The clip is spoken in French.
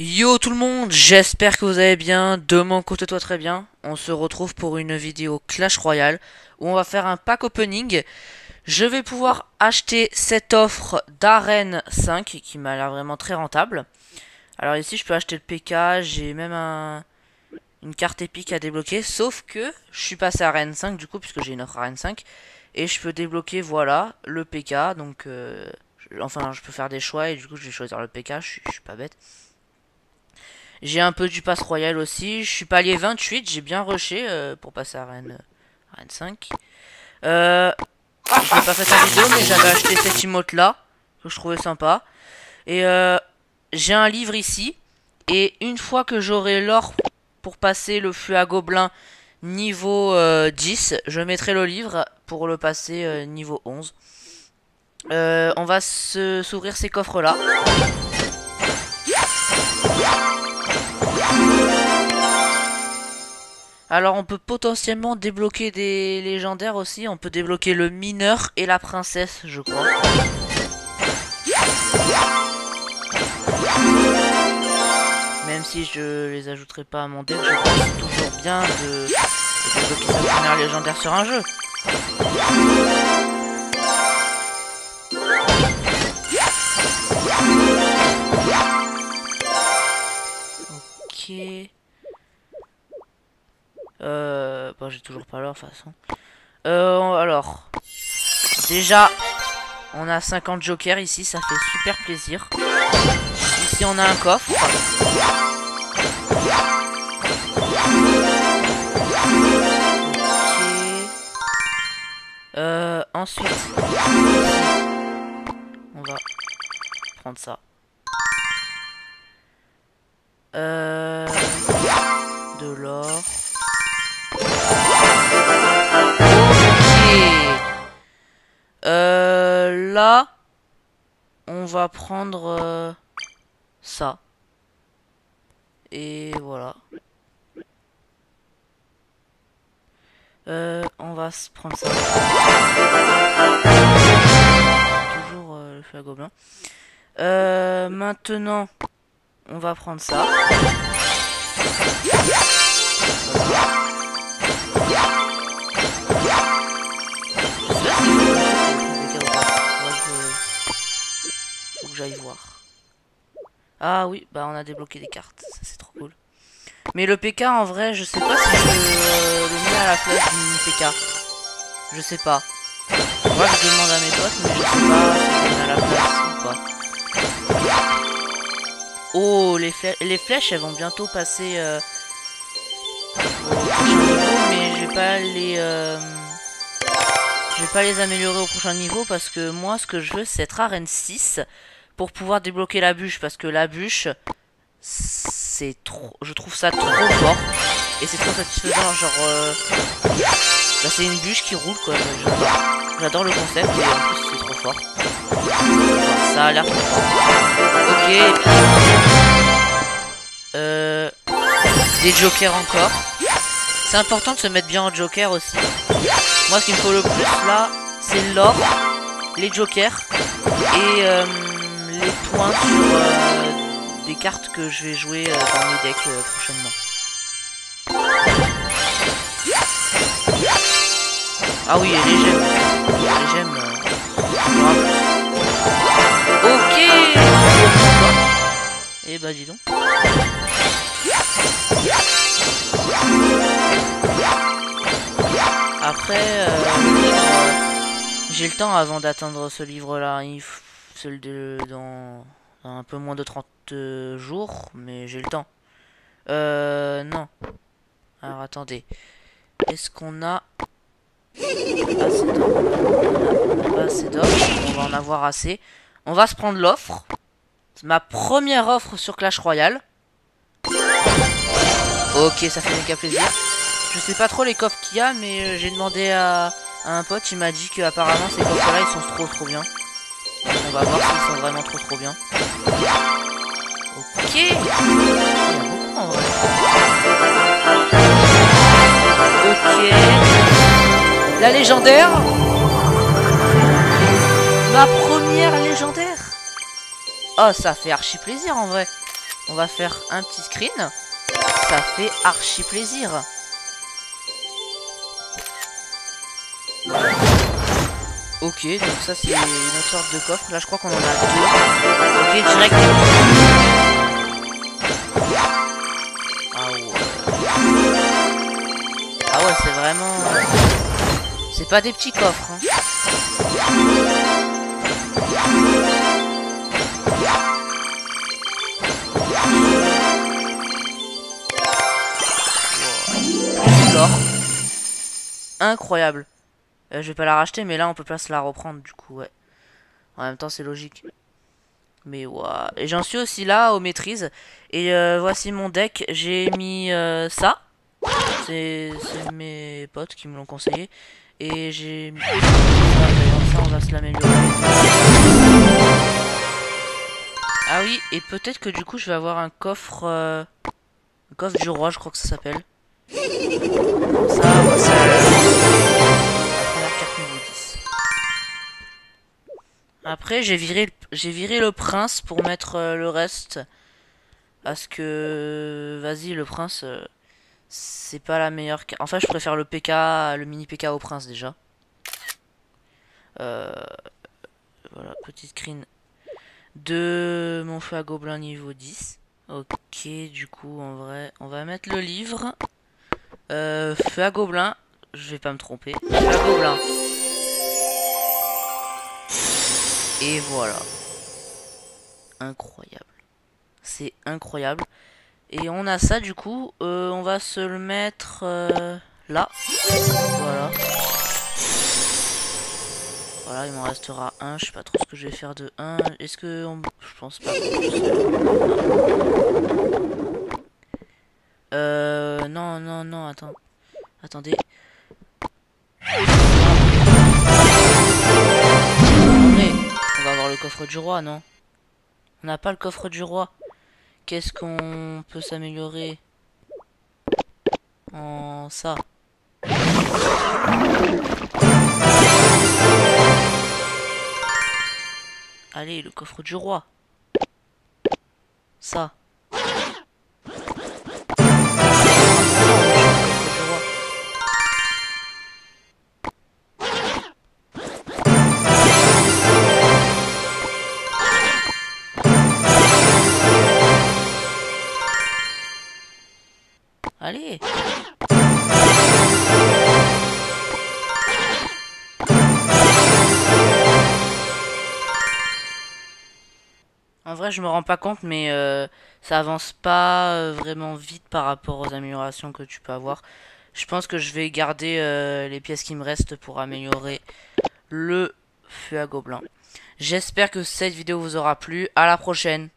Yo tout le monde, j'espère que vous allez bien, de mon côté toi très bien. On se retrouve pour une vidéo Clash Royale où on va faire un pack opening. Je vais pouvoir acheter cette offre d'Arène 5 qui m'a l'air vraiment très rentable. Alors ici je peux acheter le PK, j'ai même un, une carte épique à débloquer. Sauf que je suis passé à Arène 5 du coup puisque j'ai une offre Arène 5. Et je peux débloquer voilà le PK. Donc euh, enfin je peux faire des choix et du coup je vais choisir le PK, je suis, je suis pas bête. J'ai un peu du pass royal aussi. Je suis palier 28. J'ai bien rushé euh, pour passer à Rennes, Rennes 5. Euh, je n'ai pas fait ta vidéo, mais j'avais acheté cette emote là. Que je trouvais sympa. Et euh, j'ai un livre ici. Et une fois que j'aurai l'or pour passer le feu à gobelin niveau 10, je mettrai le livre pour le passer niveau 11. on va s'ouvrir ces coffres là. Alors on peut potentiellement débloquer des légendaires aussi. On peut débloquer le mineur et la princesse, je crois. Même si je les ajouterai pas à mon deck, je pense toujours bien de, débloquer sa première légendaire sur un jeu. Ok. Euh, bon, j'ai toujours pas l'or de toute façon. Euh, alors, déjà, on a 50 jokers ici, ça fait super plaisir. Ici, on a un coffre. Euh, ensuite, on va prendre ça. Euh, va prendre euh, ça. Et voilà. Euh, on va se prendre ça. Toujours euh, le feu à gobelin. Maintenant, on va prendre ça. Voir. Ah oui, bah on a débloqué des cartes, ça c'est trop cool. Mais le PK en vrai, je sais pas si je euh, le mets à la place du PK. Je sais pas. Moi je demande à mes potes, mais je sais pas si je le mets à la place ou pas. Oh, les, les flèches elles vont bientôt passer euh, au niveau, mais je vais pas les... Euh, je vais pas les améliorer au prochain niveau parce que moi ce que je veux c'est être arène 6 pour pouvoir débloquer la bûche parce que la bûche c'est trop je trouve ça trop fort et c'est trop satisfaisant genre euh, bah, c'est une bûche qui roule quoi j'adore le concept et en plus c'est trop fort. Ça a l'air ok euh, des jokers encore. C'est important de se mettre bien en joker aussi. Moi ce qu'il me faut le plus là c'est l'or les jokers et euh, les points sur euh, des cartes que je vais jouer euh, dans mes decks euh, prochainement. Ah oui, et les gemmes. Les gemmes. ok eh bah dis donc. Après, j'ai le temps avant d'atteindre ce livre-là. Il faut de dans, un peu moins de 30 euh, jours, mais j'ai le temps. Euh, non. Alors attendez. Est-ce qu'on a assez assez d'or. On va en avoir assez. On va se prendre l'offre. C'est ma première offre sur Clash Royale. Ok, ça fait méga plaisir. Je sais pas trop les coffres qu'il y a, mais euh, j'ai demandé à, à, un pote, il m'a dit que apparemment ces coffres là ils sont trop trop bien. On va voir s'ils sont vraiment trop trop bien. Ok. Ok. La légendaire. Ma première légendaire. Oh, ça fait archi plaisir en vrai. on va faire un petit screen. Ça fait archi plaisir. Ok, donc ça c'est une autre sorte de coffre. Là je crois qu'on en a deux. Ok, direct. Ah ouais. Ah ouais, c'est vraiment... C'est pas des petits coffres. Hein. Incroyable. Euh, je vais pas la racheter, mais là on peut pas se la reprendre du coup, ouais. En même temps, c'est logique. Mais ouais. Et j'en suis aussi là aux maîtrises. Et euh, voici mon deck. J'ai mis euh, ça. C'est mes potes qui me l'ont conseillé. Et j'ai mis ça, on va se l'améliorer. Ah oui, et peut-être que du coup je vais avoir un coffre... un coffre du roi, je crois que ça s'appelle. Ça... Après, j'ai viré, j'ai viré le prince pour mettre euh, le reste. Parce que, vas-y, le prince, euh, c'est pas la meilleure... Enfin, je préfère le PK, le mini PK au prince déjà. Euh, voilà, petite screen de mon feu à gobelin niveau 10. Ok, du coup, en vrai, on va mettre le livre. feu à gobelin, je vais pas me tromper. Feu à gobelin. Et voilà. Incroyable. C'est incroyable. Et on a ça du coup. Euh, on va se le mettre euh, là. Voilà. Voilà, il m'en restera un. Je sais pas trop ce que je vais faire de 1. Est-ce que... Je pense pas. Euh... Non, non, non, attends. Attendez. Coffre du roi, non? On n'a pas le coffre du roi. Qu'est-ce qu'on peut s'améliorer En ça? Allez, le coffre du roi. Ça. Je me rends pas compte, mais euh, ça avance pas euh, vraiment vite par rapport aux améliorations que tu peux avoir. Je pense que je vais garder euh, les pièces qui me restent pour améliorer le feu à gobelin. J'espère que cette vidéo vous aura plu. À la prochaine